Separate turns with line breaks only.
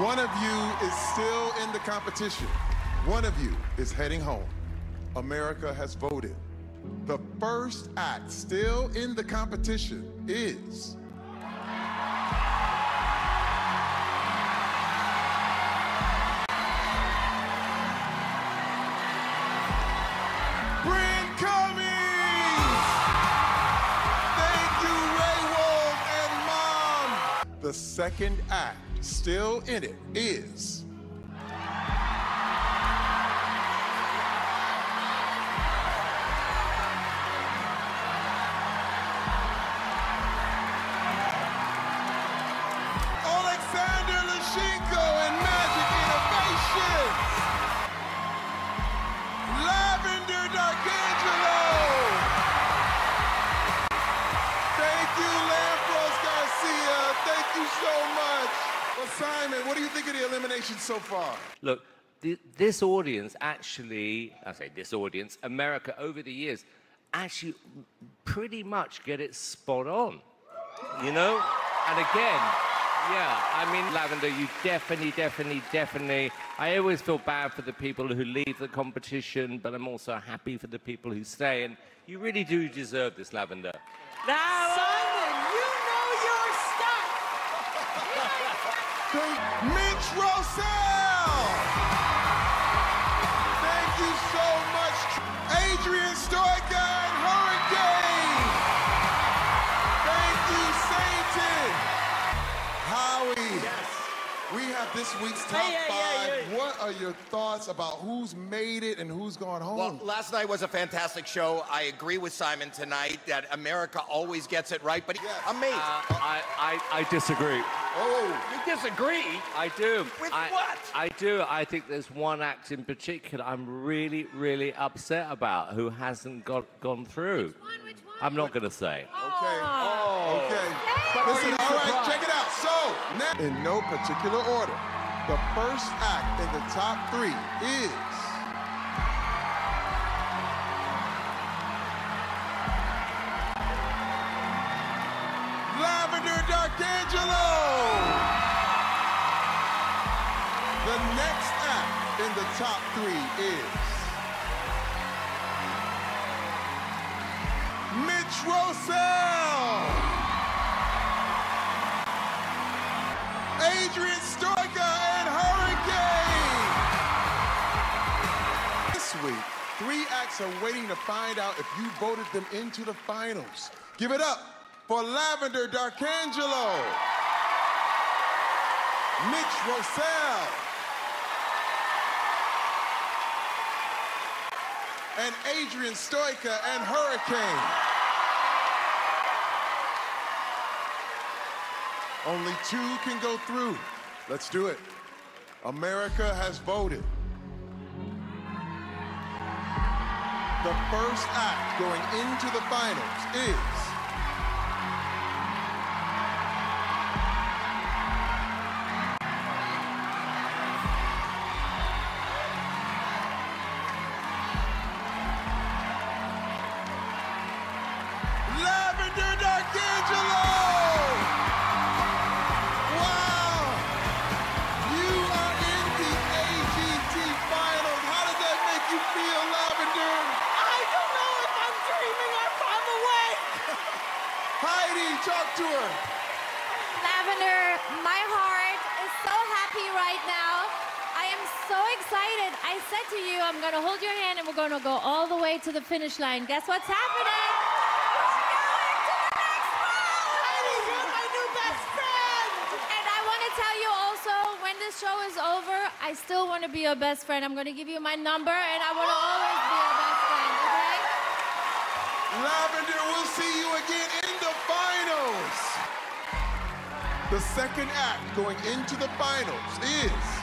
One of you is still in the competition. One of you is heading home. America has voted. The first act still in the competition is. The second act still in it is. You think of the elimination so far?
Look, th- this audience actually, I say this audience, America over the years, actually pretty much get it spot on. You know? And again, yeah, I mean, Lavender, you definitely, definitely, definitely. I always feel bad for the people who leave the competition, but I'm also happy for the people who stay. And you really do deserve this, Lavender. Now,
Simon, you know your stuff.
Mitch Thank you so much, Adrian Stoica this week's top
Hey, hey, hey,
five.
hey.
What are your thoughts about who's made it and who's gone home?
Well, last night was a fantastic show. I agree with Simon tonight that America always gets it right, but amazing.
Uh, I, I, I disagree.
oh,
you disagree?
I do.
With
I,
what?
I do. I think there's one act in particular I'm really, really upset about who hasn't got gone through. Which one? I'm not going to say.
okay. Oh, okay. Listen, all right, check it out. So, now, in no particular order, the first act in the top three is. Lavender D'Arcangelo. The next act in the top three is Mitch Rossell. Three acts are waiting to find out if you voted them into the finals. Give it up for Lavender D'Arcangelo, Mitch Rossell, and Adrian Stoica and Hurricane. Only two can go through. Let's do it. America has voted. The first act going into the finals is Lavender Heidi, talk to her.
Lavender, my heart is so happy right now. I am so excited. I said to you, I'm going to hold your hand and we're going to go all the way to the finish line. Guess what's happening?
Heidi, you're my new best friend.
And I want to tell you also, when this show is over, I still want to be your best friend. I'm going to give you my number and I want to always be your best friend, okay?
Lavender, we'll see you again in the finals. The second act going into the finals is